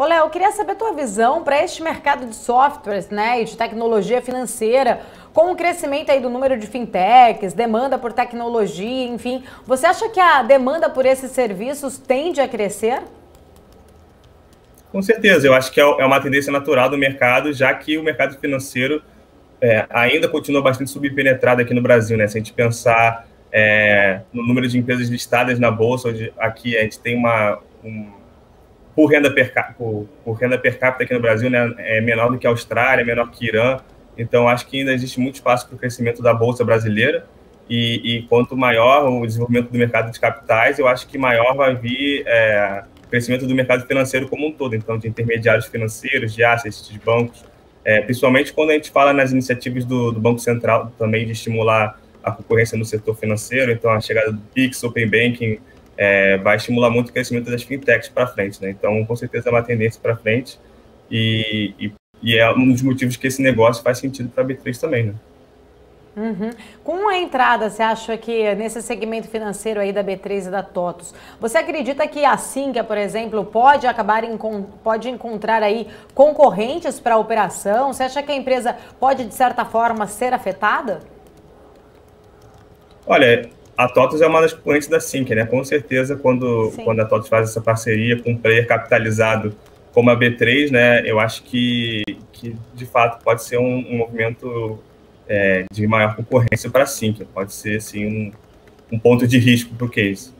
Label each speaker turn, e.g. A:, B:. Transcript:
A: Ô, Léo, eu queria saber a tua visão para este mercado de softwares né, e de tecnologia financeira, com o crescimento aí do número de fintechs, demanda por tecnologia, enfim. Você acha que a demanda por esses serviços tende a crescer?
B: Com certeza, eu acho que é, é uma tendência natural do mercado, já que o mercado financeiro é, ainda continua bastante subpenetrado aqui no Brasil, né? Se a gente pensar é, no número de empresas listadas na bolsa, aqui a gente tem uma um, por renda per, por, por, renda per capita aqui no Brasil, né, é menor do que a Austrália, menor que Irã. Então acho que ainda existe muito espaço para o crescimento da bolsa brasileira. E, e, quanto maior o desenvolvimento do mercado de capitais, eu acho que maior vai vir é, o crescimento do mercado financeiro como um todo, então de intermediários financeiros, de assets, de bancos, é, principalmente quando a gente fala nas iniciativas do, do Banco Central também de estimular a concorrência no setor financeiro, então a chegada do Pix, Open Banking, é, vai estimular muito o crescimento das fintechs para frente. Né? Então, com certeza é uma tendência para frente e, e, e, é um dos motivos que esse negócio faz sentido para a B3 também. Né?
A: Uhum. Com a entrada, você acha que nesse segmento financeiro aí da B3 e da TOTUS, você acredita que a Sinca, por exemplo, pode acabar pode encontrar aí concorrentes para a operação? Você acha que a empresa pode, de certa forma, ser afetada?
B: Olha, a TOTUS é uma das concorrentes da Sync, né? Com certeza, quando, quando a TOTUS faz essa parceria com um player capitalizado como a B3, né? Eu acho que, que de fato, pode ser um, um movimento é, de maior concorrência para a Sync. Pode ser, assim, um, um ponto de risco para o case.